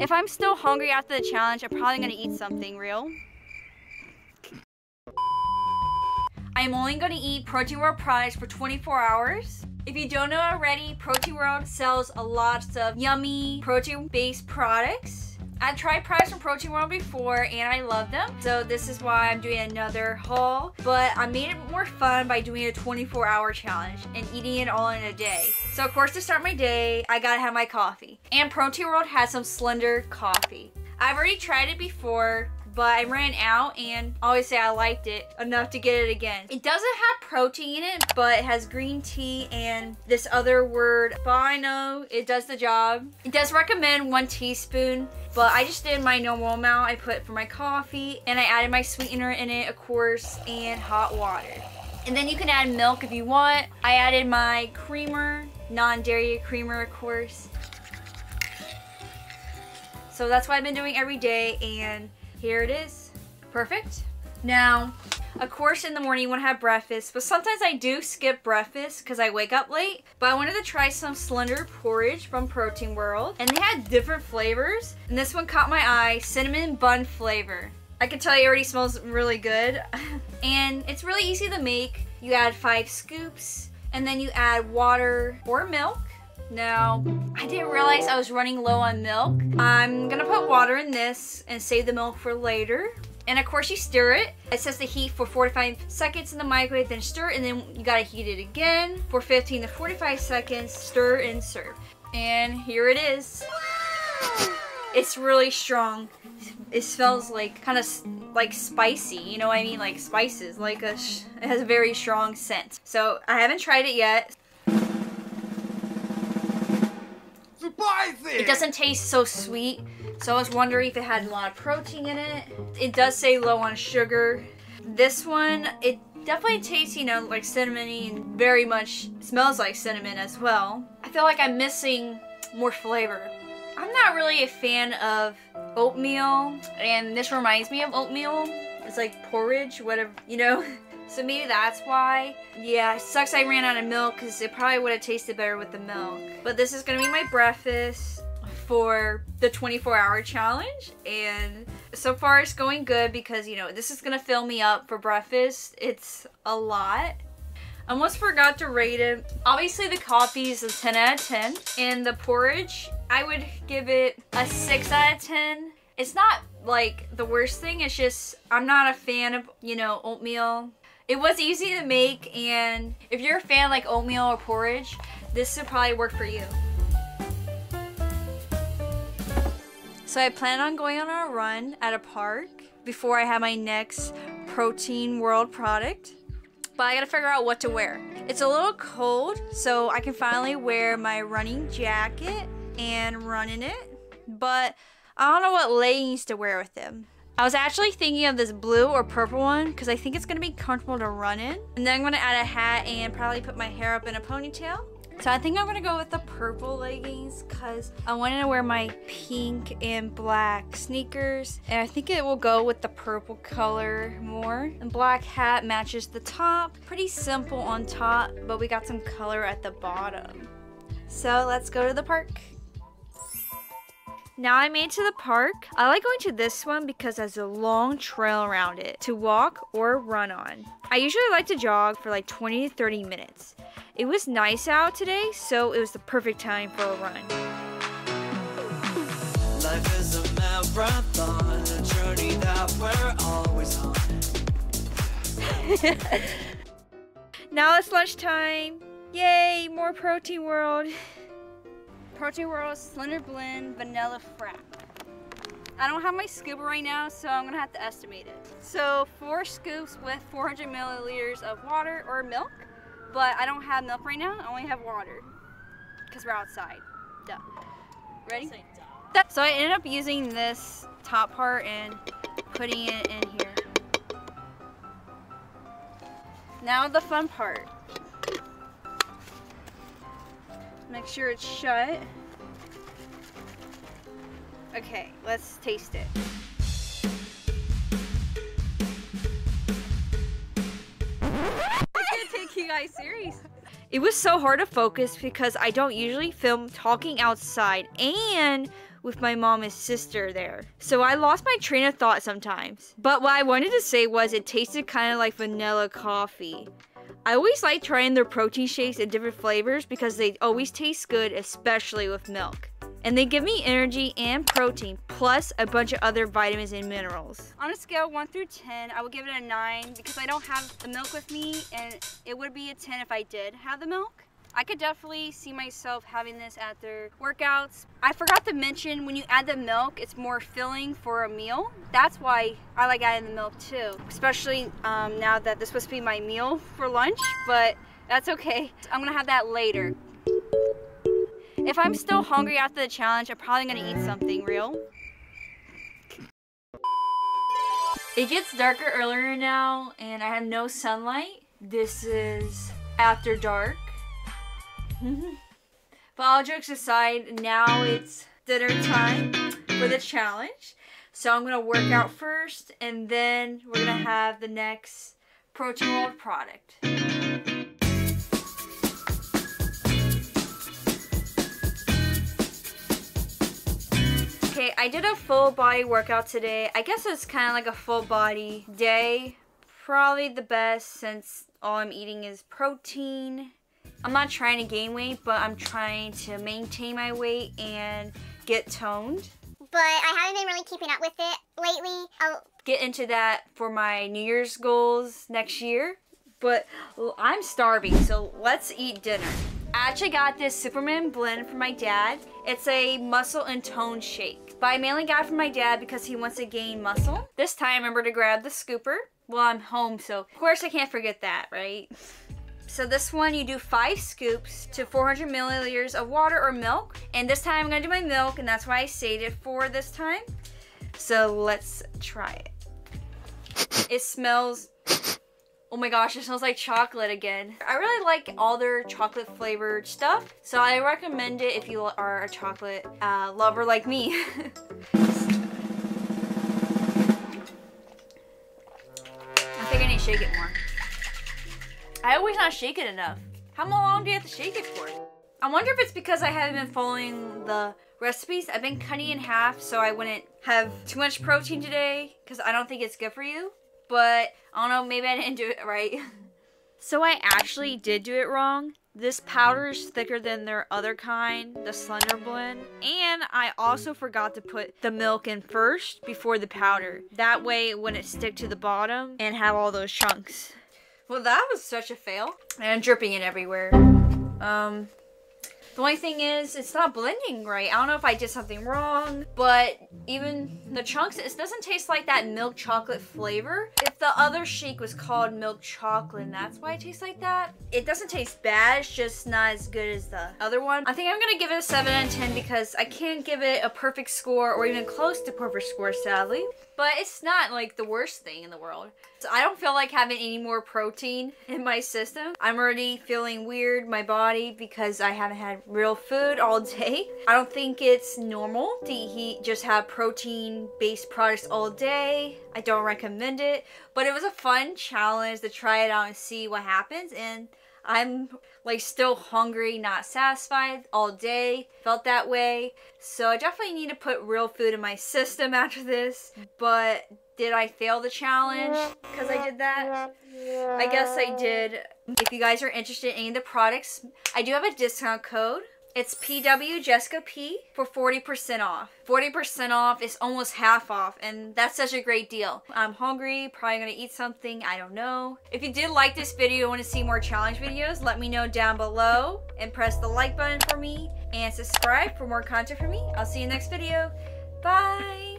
If I'm still hungry after the challenge, I'm probably gonna eat something real. I'm only gonna eat Protein World products for 24 hours. If you don't know already, Protein World sells a lot of yummy protein-based products. I tried products from Protein World before and I love them. So this is why I'm doing another haul. But I made it more fun by doing a 24 hour challenge and eating it all in a day. So of course to start my day, I gotta have my coffee. And Protein World has some Slender coffee. I've already tried it before but I ran out and obviously I liked it enough to get it again. It doesn't have protein in it, but it has green tea and this other word, know it does the job. It does recommend one teaspoon, but I just did my normal amount I put for my coffee and I added my sweetener in it, of course, and hot water. And then you can add milk if you want. I added my creamer, non-dairy creamer, of course. So that's what I've been doing every day and here it is. Perfect. Now, of course in the morning you want to have breakfast, but sometimes I do skip breakfast because I wake up late. But I wanted to try some Slender porridge from Protein World. And they had different flavors. And this one caught my eye, cinnamon bun flavor. I can tell you already smells really good. and it's really easy to make. You add five scoops and then you add water or milk now, I didn't realize I was running low on milk. I'm gonna put water in this and save the milk for later. And of course you stir it. It says the heat for 45 seconds in the microwave, then stir, and then you gotta heat it again for 15 to 45 seconds, stir and serve. And here it is. It's really strong. It smells like kind of like spicy, you know what I mean? Like spices, like a, it has a very strong scent. So I haven't tried it yet. It doesn't taste so sweet, so I was wondering if it had a lot of protein in it. It does say low on sugar. This one, it definitely tastes, you know, like cinnamony and very much smells like cinnamon as well. I feel like I'm missing more flavor. I'm not really a fan of oatmeal, and this reminds me of oatmeal. It's like porridge, whatever, you know? So maybe that's why. Yeah, sucks I ran out of milk because it probably would have tasted better with the milk. But this is going to be my breakfast for the 24 hour challenge and so far it's going good because you know this is gonna fill me up for breakfast. It's a lot. I almost forgot to rate it. Obviously the coffee is a 10 out of 10 and the porridge I would give it a 6 out of 10 it's not like the worst thing it's just I'm not a fan of you know oatmeal it was easy to make and if you're a fan like oatmeal or porridge, this would probably work for you. So I plan on going on a run at a park before I have my next Protein World product. But I gotta figure out what to wear. It's a little cold, so I can finally wear my running jacket and run in it. But I don't know what leggings to wear with them. I was actually thinking of this blue or purple one because I think it's going to be comfortable to run in. And then I'm going to add a hat and probably put my hair up in a ponytail. So I think I'm going to go with the purple leggings because I wanted to wear my pink and black sneakers. And I think it will go with the purple color more. And black hat matches the top. Pretty simple on top, but we got some color at the bottom. So let's go to the park. Now I made to the park. I like going to this one because there's a long trail around it to walk or run on. I usually like to jog for like 20 to 30 minutes. It was nice out today, so it was the perfect time for a run. Life is a marathon, a journey that we're always on. now it's lunchtime. Yay, more Protein World. Protein World Slender Blend Vanilla Frap. I don't have my scoop right now, so I'm gonna have to estimate it. So four scoops with 400 milliliters of water or milk, but I don't have milk right now, I only have water, because we're outside. Duh. Ready? So I ended up using this top part and putting it in here. Now the fun part. Make sure it's shut. Okay, let's taste it. You guys serious. It was so hard to focus because I don't usually film talking outside and with my mom and sister there. So I lost my train of thought sometimes. But what I wanted to say was it tasted kind of like vanilla coffee. I always like trying their protein shakes in different flavors because they always taste good, especially with milk. And they give me energy and protein, plus a bunch of other vitamins and minerals. On a scale 1 through 10, I would give it a 9 because I don't have the milk with me, and it would be a 10 if I did have the milk. I could definitely see myself having this after workouts. I forgot to mention when you add the milk, it's more filling for a meal. That's why I like adding the milk too, especially um, now that this was supposed to be my meal for lunch, but that's okay. I'm gonna have that later. If I'm still hungry after the challenge, I'm probably gonna eat something real. It gets darker earlier now, and I have no sunlight. This is after dark. but all jokes aside, now it's dinner time for the challenge. So I'm gonna work out first, and then we're gonna have the next Protein World product. Okay, I did a full body workout today. I guess it's kind of like a full body day. Probably the best since all I'm eating is protein. I'm not trying to gain weight, but I'm trying to maintain my weight and get toned. But I haven't been really keeping up with it lately. I'll Get into that for my New Year's goals next year. But I'm starving, so let's eat dinner. I actually got this Superman blend from my dad. It's a muscle and tone shake. But I mainly got it from my dad because he wants to gain muscle. This time, I remember to grab the scooper. Well, I'm home, so of course I can't forget that, right? So this one, you do five scoops to 400 milliliters of water or milk. And this time I'm gonna do my milk, and that's why I it for this time. So let's try it. It smells Oh my gosh, it smells like chocolate again. I really like all their chocolate flavored stuff, so I recommend it if you are a chocolate uh, lover like me. I think I need to shake it more. I always not shake it enough. How long do you have to shake it for? I wonder if it's because I haven't been following the recipes. I've been cutting in half so I wouldn't have too much protein today because I don't think it's good for you. But I don't know, maybe I didn't do it right. so I actually did do it wrong. This powder is thicker than their other kind, the Slender Blend. And I also forgot to put the milk in first before the powder. That way it wouldn't stick to the bottom and have all those chunks. Well, that was such a fail. And dripping it everywhere. Um, the only thing is, it's not blending right. I don't know if I did something wrong, but even the chunks, it doesn't taste like that milk chocolate flavor. If the other shake was called milk chocolate that's why it tastes like that, it doesn't taste bad, it's just not as good as the other one. I think I'm gonna give it a 7 out of 10 because I can't give it a perfect score or even close to perfect score, sadly. But it's not like the worst thing in the world. So I don't feel like having any more protein in my system. I'm already feeling weird, my body, because I haven't had real food all day. I don't think it's normal to eat, just have protein based products all day. I don't recommend it, but it was a fun challenge to try it out and see what happens. And I'm like still hungry, not satisfied all day. Felt that way. So I definitely need to put real food in my system after this. But did I fail the challenge because I did that? I guess I did. If you guys are interested in any of the products, I do have a discount code. It's PW Jessica P for 40% off. 40% off is almost half off and that's such a great deal. I'm hungry, probably gonna eat something, I don't know. If you did like this video and want to see more challenge videos, let me know down below and press the like button for me and subscribe for more content from me. I'll see you next video. Bye!